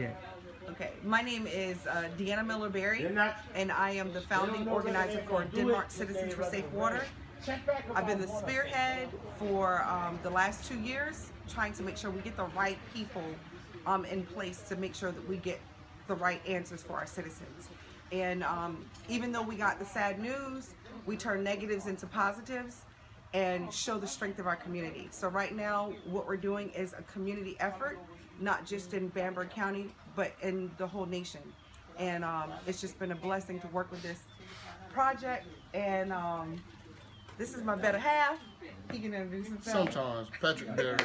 project. Okay, my name is uh, Deanna Miller Berry, and I am the founding organizer for Denmark Citizens for Safe Water. I've been the spearhead for um, the last two years, trying to make sure we get the right people um, in place to make sure that we get the right answers for our citizens. And um, even though we got the sad news, we turn negatives into positives and show the strength of our community. So right now, what we're doing is a community effort, not just in Bamberg County, but in the whole nation. And um, it's just been a blessing to work with this project. And um, this is my better half. He can introduce himself. Sometimes Patrick Berry.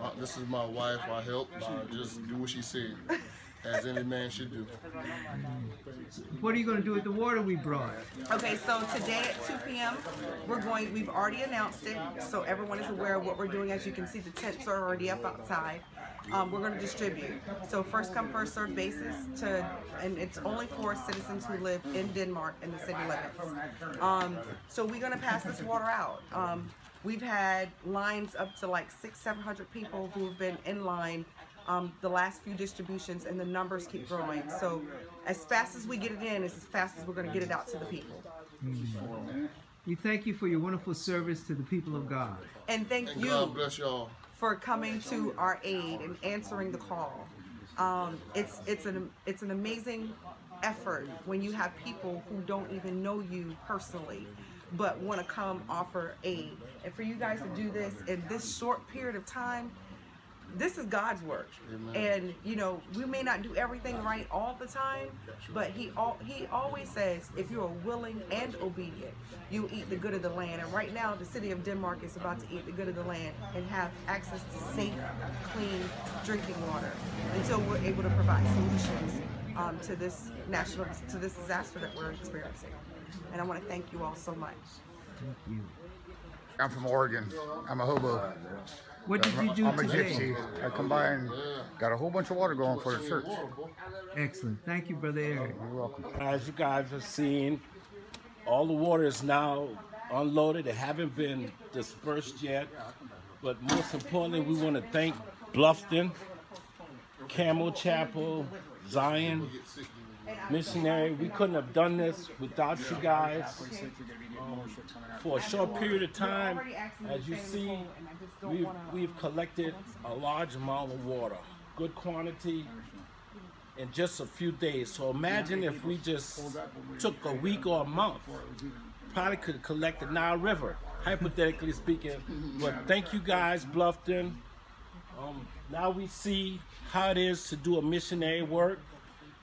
Uh, this is my wife. I help. I just do what she said, as any man should do. What are you going to do with the water we brought? Okay, so today at 2 p.m., we're going, we've already announced it, so everyone is aware of what we're doing. As you can see, the tents are already up outside. Um, we're going to distribute. So first come, first served basis to, and it's only for citizens who live in Denmark in the city limits. Um, so we're going to pass this water out. Um, we've had lines up to like six, 700 people who have been in line um, the last few distributions and the numbers keep growing. So as fast as we get it in is as fast as we're going to get it out to the people. We thank you for your wonderful service to the people of God. And thank And you God bless y'all. for coming to our aid and answering the call. Um, it's it's an it's an amazing effort when you have people who don't even know you personally, but want to come offer aid. And for you guys to do this in this short period of time, this is God's work. Amen. And you know, we may not do everything right all the time, but he al- he always says if you are willing and obedient, you eat the good of the land. And right now, the city of Denmark is about to eat the good of the land and have access to safe, clean drinking water until we're able to provide solutions um, to this national to this disaster that we're experiencing. And I want to thank you all so much. Thank you. I'm from Oregon. I'm a hobo. What did you do I'm a gypsy. I come by and got a whole bunch of water going for the church. Excellent. Thank you, Brother Eric. You're welcome. As you guys have seen, all the water is now unloaded. It haven't been dispersed yet. But most importantly, we want to thank Bluffton, Campbell Chapel, Zion, Missionary. We couldn't have done this without you guys. For a short period of time, as you see, we've, we've collected a large amount of water, good quantity, in just a few days. So imagine if we just took a week or a month, probably could collect the Nile River, hypothetically speaking. But thank you guys, Bluffton. Um, now we see how it is to do a missionary work.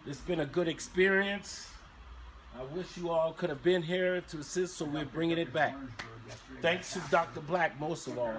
It's been a good experience. I wish you all could have been here to assist, so we're bringing it back. Thanks to Dr. Black most of all.